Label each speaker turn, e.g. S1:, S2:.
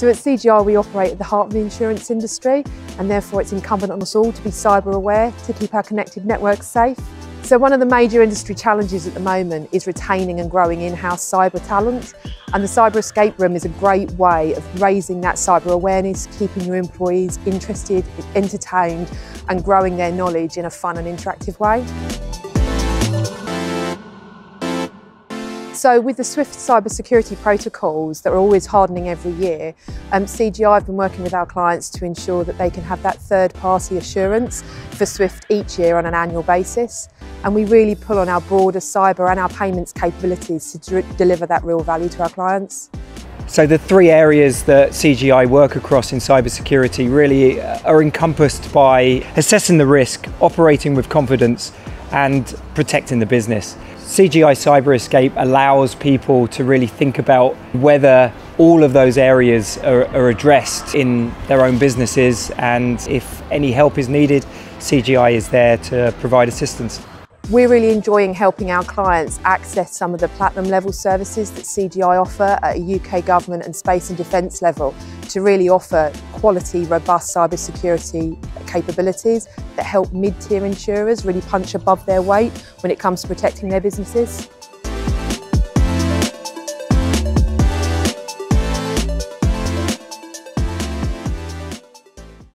S1: So at CGI we operate at the heart of the insurance industry and therefore it's incumbent on us all to be cyber aware to keep our connected networks safe. So one of the major industry challenges at the moment is retaining and growing in-house cyber talent and the Cyber Escape Room is a great way of raising that cyber awareness, keeping your employees interested, entertained and growing their knowledge in a fun and interactive way. So with the Swift cybersecurity protocols that are always hardening every year, um, CGI have been working with our clients to ensure that they can have that third party assurance for Swift each year on an annual basis. And we really pull on our broader cyber and our payments capabilities to deliver that real value to our clients.
S2: So the three areas that CGI work across in cybersecurity really are encompassed by assessing the risk, operating with confidence and protecting the business. CGI Cyber Escape allows people to really think about whether all of those areas are, are, addressed in their own businesses and if any help is needed, CGI is there to provide assistance.
S1: We're really enjoying helping our clients access some of the platinum level services that CGI offer at a UK government and space and defence level to really offer quality, robust cyber security capabilities that help mid-tier insurers really punch above their weight when it comes to protecting their businesses.